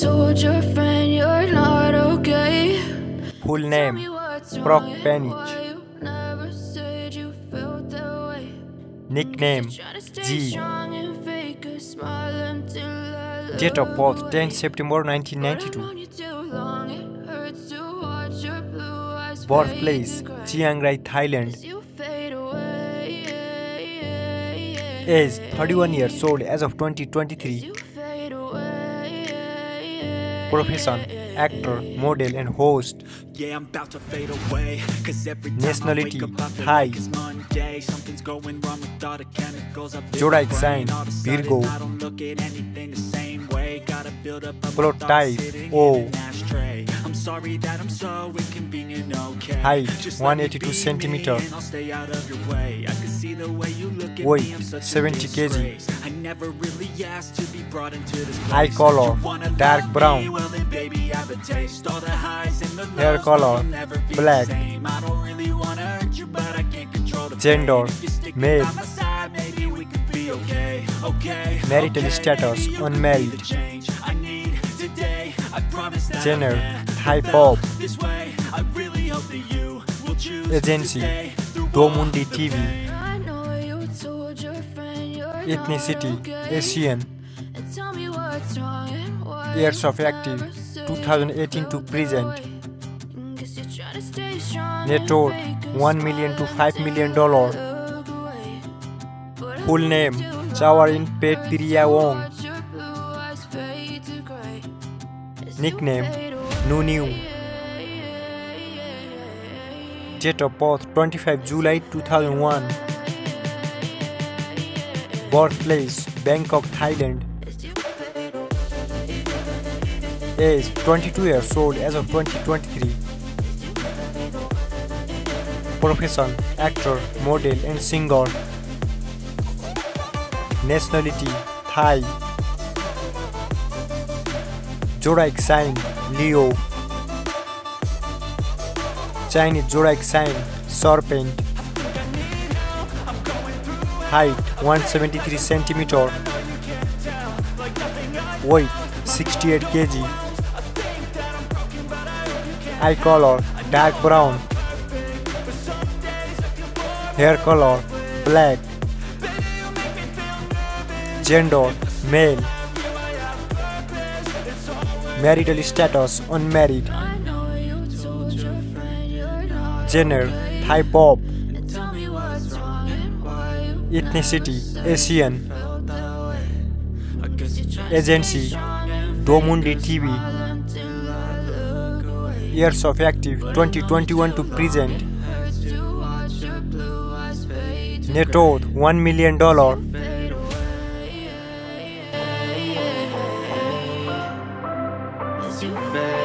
told your friend you're not okay. Full name Pruk wrong and Panich. why you never said you felt that way. Nickname Zee strong and fake a smile until I Date of birth 10. September 1992 known you too long, it hurts to watch your blue eyes fade Birthplace. Chiang Rai, Thailand As you fade away, Age 31 years old as of 2023 you fade away, Profession Actor, model and host Yeah, I'm about to fade away. Cause every Nationality, I wake up, I feel Thai. Monday. Something's going wrong with all the chemicals up in Zodiac sign, brain. All of a sudden, Virgo. I don't look at anything the same way. Gotta build up of my Blood type, O. in an ashtray. I'm sorry that I'm so inconvenient, okay. Height, Just let me 182 be me centimeter. And I'll stay out of your way. I can see the way you look at Weight, me, I'm such a 70 kg. never really asked to be brought into this Eye color, dark brown. Well, then, baby, have a taste. All the highs and the Hair color, never be the black. same. I don't really wanna hurt you, but I can't control the Gender, pain. If you stick male. by maybe we could be okay, okay, Marital status, Maybe you could be unmarried. the change I need today. I promise that Genre, I'll never Thai feel pop. this way. I Ethnicity. Asian Years of active, 2018 to present. Net worth fake a 1 million to 5 million dollar. Full name Chawarin long, Pet hurts Wong Nickname away. Date of birth 25 July 2001 Birthplace Bangkok, Thailand. Age 22 years old as of 2023 Profession Actor, model and singer. Nationality Thai. Zodiac sign Leo. Chinese zodiac sign Serpent Height 173 centimeter. Weight 68 kg. Eye color dark brown. Hair color black. Gender male. Marital status unmarried. Gender know you trying to Agency Domundi TV. Years of active 2021 to present Net worth 1 million dollar As you